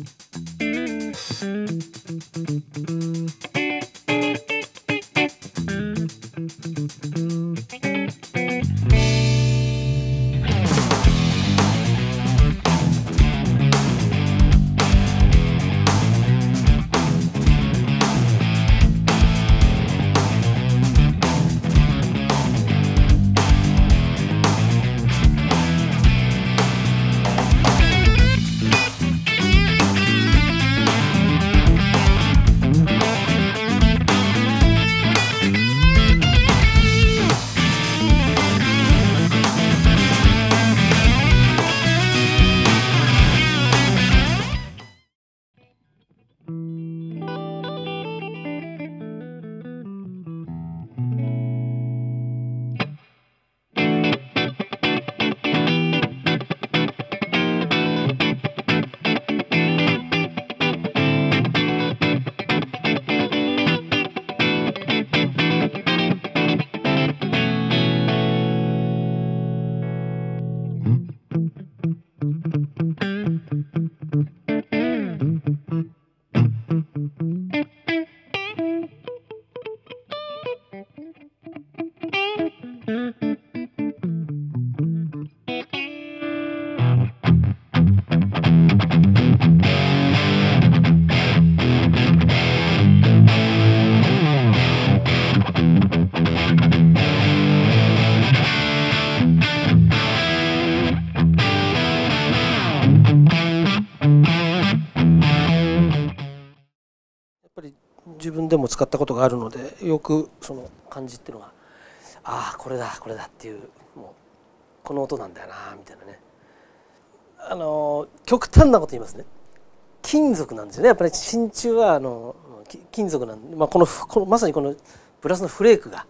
Thank you. Mm-hmm. 自分でも使ったことがあるのでよくその感じっていうのがああこれだこれだっていうもうこの音なんだよなみたいなね。あの極端なこと言いますね。金属なんですよね。やっぱり真鍮はあの金属なんで、まあ、このこのまさにこのブラスのフレークが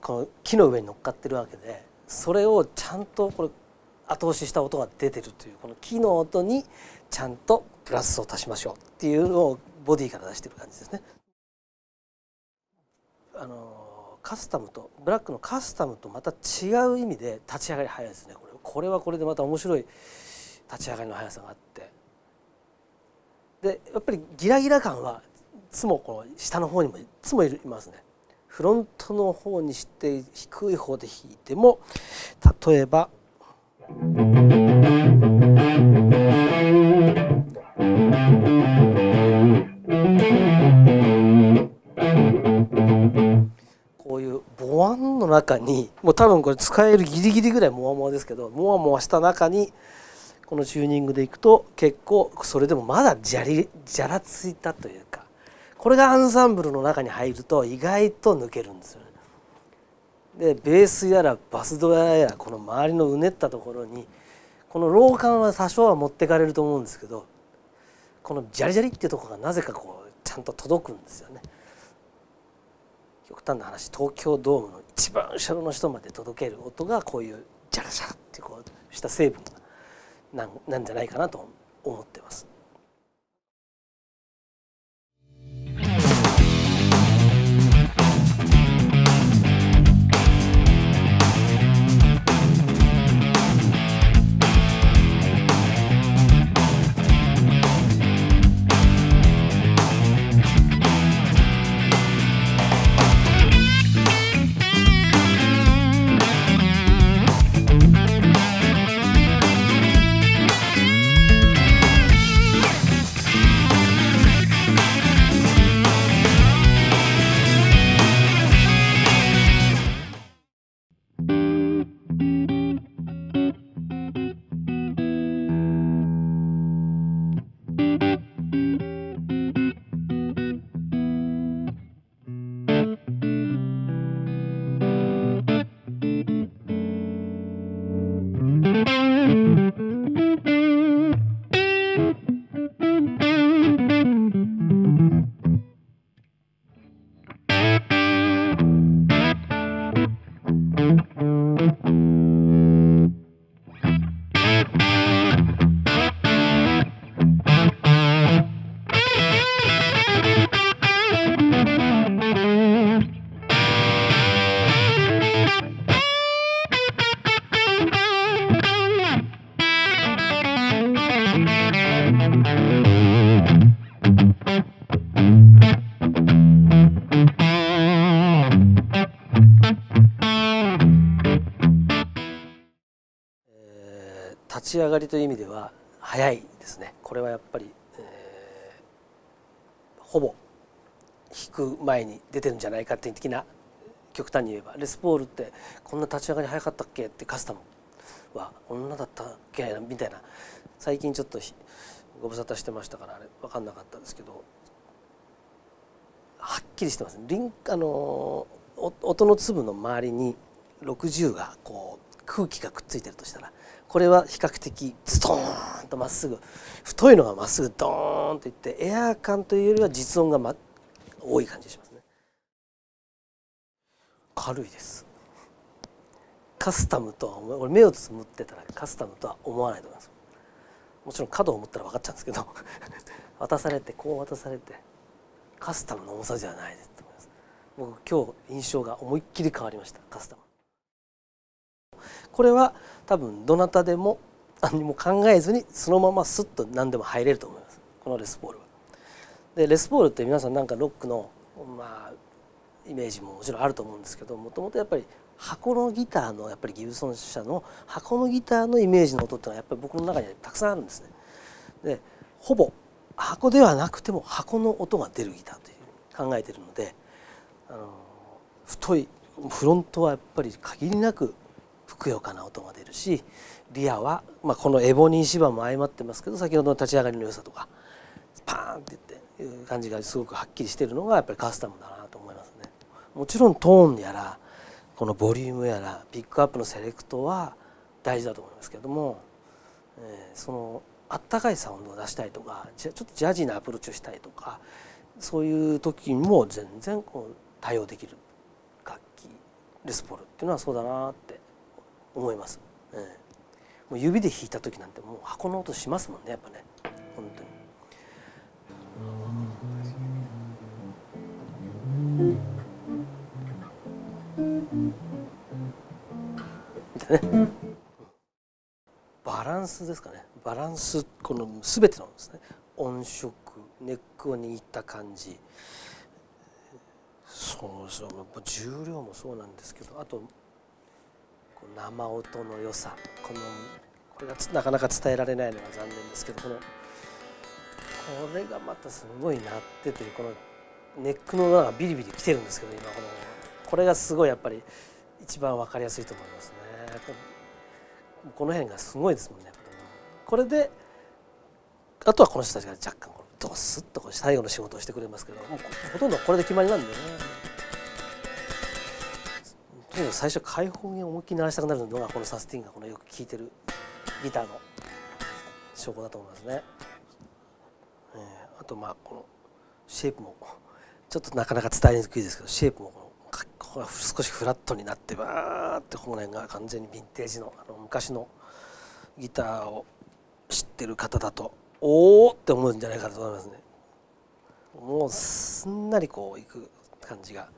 この木の上に乗っかってるわけでそれをちゃんとこれ後押しした音が出てるというこの木の音にちゃんとプラスを足しましょうっていうのをボディから出してる感じですね。あのカスタムとブラックのカスタムとまた違う意味で立ち上がり早いですね。これこれはこれでまた面白い立ち上がりの速さがあって。でやっぱりギラギラ感はいつもこの下の方にもいつもいますね。フロントの方にして低い方で弾いても例えば。ンの中にもう多分これ使えるギリギリぐらいモワモワですけどモワモワした中にこのチューニングでいくと結構それでもまだじゃりじゃらついたというかこれがアンサンブルの中に入ると意外と抜けるんですよね。でベースやらバスドラやらこの周りのうねったところにこのローカンは多少は持ってかれると思うんですけどこのジャリジャリっていうとこがなぜかこうちゃんと届くんですよね。極端な話東京ドームの一番後ろの人まで届ける音がこういうジャラジャラってこうした成分なんなんじゃないかなと思ってます。立ち上がりという意味では早いですね。これはやっぱり、えー、ほぼ引く前に出てるんじゃないかっていう的な極端に言えば。レスポールってこんな立ち上がり早かったっけってカスタムはこんなだったっけみたいな。最近ちょっとご無沙汰してましたからあれ分かんなかったですけど。はっきりしてますリンあの音の粒の周りに60がこう空気がくっついてるとしたらこれは比較的ズドーンとまっすぐ太いのがまっすぐドーンといってエアー感というよりは実音が、ま、多い感じしますね。軽いです。カスタムとは思俺目をつむってたらカスタムとは思わないと思います。もちろん角を持ったら分かっちゃうんですけど 渡されてこう渡されてカスタムの重さじゃないですと思います。僕今日印象が思いっきり変わりました。カスタム。これは多分どなたでも何も考えずにそのままスッと何でも入れると思いますこのレスポールは。でレスポールって皆さんなんかロックのまあイメージももちろんあると思うんですけどもともとやっぱり箱のギターのやっぱりギブソン社の箱のギターのイメージの音っていうのはやっぱり僕の中にはたくさんあるんですね。でほぼ箱ではなくても箱の音が出るギターという考えてるのであの太いフロントはやっぱり限りなくふくよかな音が出るしリアは、まあ、このエボニー芝も相まってますけど先ほどの立ち上がりの良さとかパーンって言っていう感じがすごくはっきりしてるのがやっぱりカスタムだなと思いますね。もちろんトーンやらこのボリュームやらピックアップのセレクトは大事だと思いますけども、えー、そのあったかいサウンドを出したいとかちょっとジャジーなアプローチをしたいとかそういう時にも全然こう対応できる楽器レスポールっていうのはそうだなって思います、えー、もう指で弾いた時なんてもう箱の音しますもんねやっぱね。本当に。バランスですかね。バランスこの全てのですね。音色ネックを握った感じ。そうそう重量もそうなんですけどあと生音の良さ。このこれがなかなか伝えられないのが残念ですけどこのこれがまたすごい鳴っててこのネックの裏がビリビリきてるんですけど今このこれがすごいやっぱり一番分かりやすいと思いますね。この辺がすごいですもんねこれであとはこの人たちが若干こドスッとこう最後の仕事をしてくれますけどもうほとんどこれで決まりなんでね。とにかく最初開放弦を思いっきり鳴らしたくなるのがこのサスティンがこのよく聴いてるギターの証拠だと思いますね、えー、あとまあこのシェイプもちょっとなかなか伝えにくいですけどシェイプもこのここが少しフラットになってバーってこの辺が完全にヴィンテージのあの昔のギターを知ってる方だとおおって思うんじゃないかと思いますねもうすんなりこういく感じが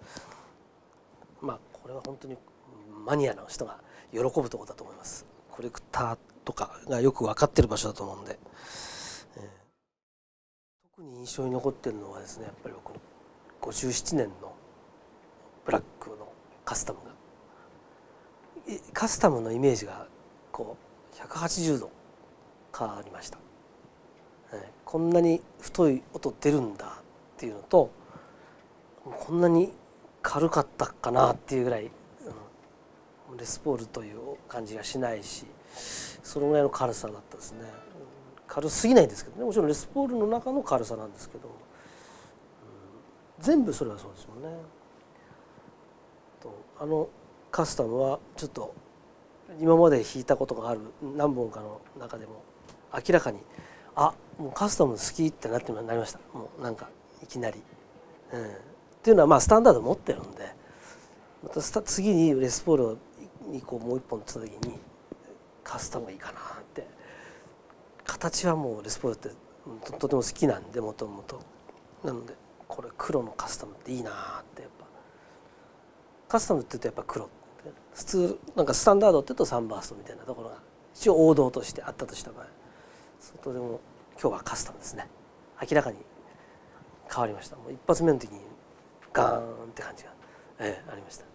まあこれは本当にマニアの人が喜ぶとこだと思います。コレクターとかがよく分かってる場所だと思うんで、えー、特に印象に残ってるのはですねやっぱりこの57年のブラックのカスタムが。カスタムのイメージがこう180度変わりました、こんなに太い音出るんだっていうのとこんなに軽かったかなっていうぐらい、うん、レスポールという感じがしないしそのぐらいの軽さだったですね軽すぎないんですけどねもちろんレスポールの中の軽さなんですけど、うん、全部それはそうですもんね。あのカスタムはちょっと今まで弾いたことがある何本かの中でも明らかにあもうカスタム好きってなってなりましたもうなんかいきなり。うん、っていうのはまあスタンダード持ってるんでまた次にレスポールにこうもう一本つった時にカスタムがいいかなって。形はもうレスポールってとても好きなんでもともと。なのでこれ黒のカスタムっていいなってやっぱ。カスタムって言うとやっぱ黒普通なんかスタンダードって言うとサンバーストみたいなところが一応王道としてあったとした場合。とても今日はカスタムですね。明らかに変わりました。もう一発目の時にガーンって感じが、ええ、ありました。